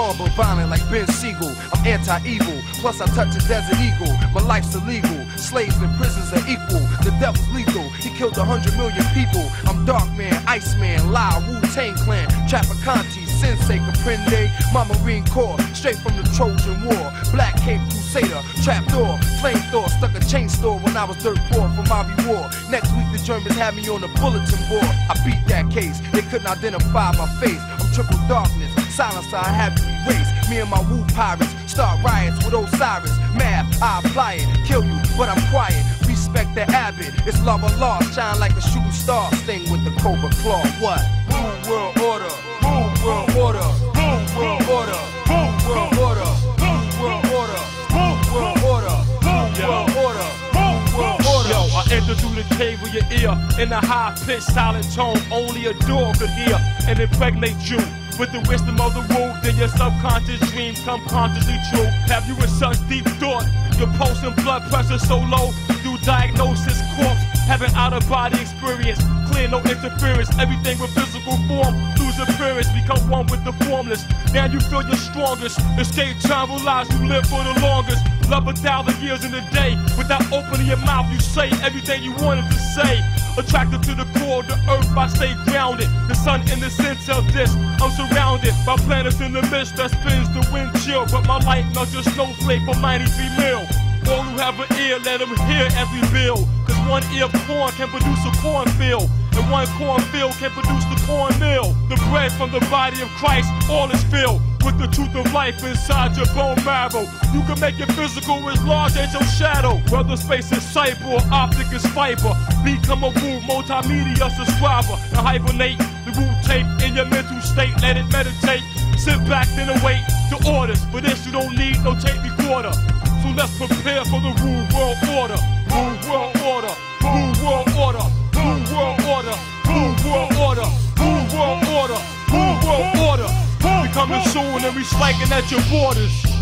calm but violent like Ben Siegel. I'm anti-evil, plus I touch a desert eagle. My life's illegal. Slaves in prisons are equal. The devil's lethal. He killed a hundred million people. I'm Dark Man, Iceman, La, Wu Tang Clan, Trafficante, Sensei, Comprende. My Marine Corps, straight from the Trojan War. Black Cape Crusader, trapdoor, flamethrower, stuck a chain store when I was dirt poor from Bobby War. Next week the Germans had me on the bulletin board. I beat that case. They couldn't identify my face. I'm triple darkness. Silence our happy race. Me and my Wu pirates start riots with Osiris. Math, I apply it, kill you, but I'm quiet. Respect the abbot, it's love or law. Shine like a shooting star, sting with the cobra claw. What? Move world order, Wu world order, Wu world order, Wu world order, Wu world order, Wu world order, Wu world order, Wu world order. Yo, I enter through the cave of your ear in a high pitched silent tone only a dog could hear and impregnate you with the wisdom of the rule, then your subconscious dreams come consciously true. Have you in such deep thought? Your pulse and blood pressure so low, you diagnosis corpse. Having out of body experience, clear no interference. Everything with physical form, lose appearance, become one with the formless. Now you feel your strongest. Escape time, realize you live for the longest. Love a thousand years in a day. Without opening your mouth, you say everything you wanted to say. Attracted to the core of the earth, I stay grounded. The sun in the center of this, I'm surrounded by planets in the midst that spins the wind chill. But my light melts a snowflake for mighty female. All who have an ear, let them hear we build. Cause one ear of corn can produce a cornfield. And one cornfield can produce the cornmeal. The bread from the body of Christ, all is filled the truth of life inside your bone marrow. You can make it physical as large as your shadow. Whether space is cyber or optic is fiber. Become a Wu multimedia subscriber. And hibernate the Wu tape in your mental state. Let it meditate. Sit back then await the orders. For this you don't need no tape recorder. So let's prepare for the Wu world order. Wu world order. Wu world order. Wu world order. Wu world order. Wu world order. Coming soon and we striking at your borders.